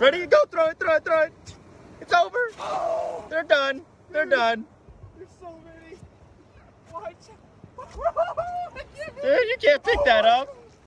Ready? Go throw it, throw it, throw it. It's over. They're done. They're done. There's so many. Watch. Dude, you can't pick that up.